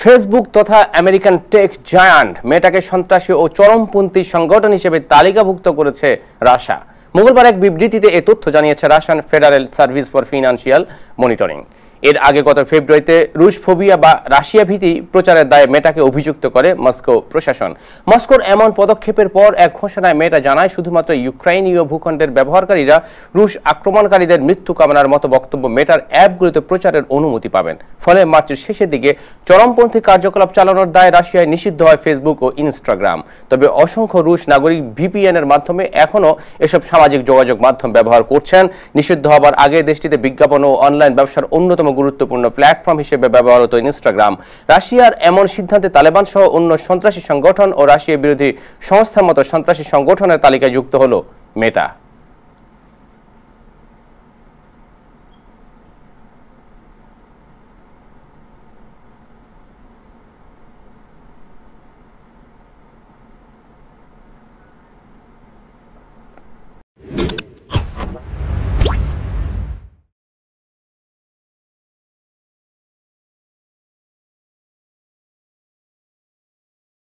Facebook তথা American tech giant মেটাকে সন্ত্রাসী ও চরমপন্থী সংগঠন হিসেবে তালিকাভুক্ত করেছে রাশা। মঙ্গলবার এক বিবৃতিতে এ তথ্য জানিয়েছে Russian federal service for financial monitoring. এর আগে গত ফেব্রুয়ারিতে রুশ ফোবিয়া বা রাশিয়া ভীতি প্রচারের দায়ে মেটাকে অভিযুক্ত করে মস্কো প্রশাসন। মস্কোর এমন পদক্ষেপের পর এক ঘোষণায় মেটা জানায় শুধুমাত্র ইউক্রাইনীয় ভূখণ্ডের ব্যবহারকারীরা রুশ আক্রমণকারীদের মৃত্যু কামনার মতো বক্তব্য মেটার অ্যাপগুলিতে প্রচারের অনুমতি পাবেন। ফলে মার্চের শেষের দিকে চরমপন্থী কার্যকলাপ চালানোর দায় রাশিয়ায় নিষিদ্ধ হয় ফেসবুক ও ইনস্টাগ্রাম। তবে অসংখ্য রুশ নাগরিক ভিপিএন এর মাধ্যমে এখনও এসব সামাজিক যোগাযোগ মাধ্যম ব্যবহার করছেন। নিষিদ্ধ হবার আগে দেশটিতে বিজ্ঞাপন ও অনলাইন ব্যবসার অন্যতম গুরুত্বপূর্ণ প্ল্যাটফর্ম হিসেবে ব্যবহার হতো ইনস্টাগ্রাম। রাশিয়ার এমন সিদ্ধান্তে তালেবান সহ অন্য সন্ত্রাসী সংগঠন ও রাশিয়া বিরোধী সংস্থার মতো সন্ত্রাসী সংগঠনের তালিকায় যুক্ত হলো মেটা।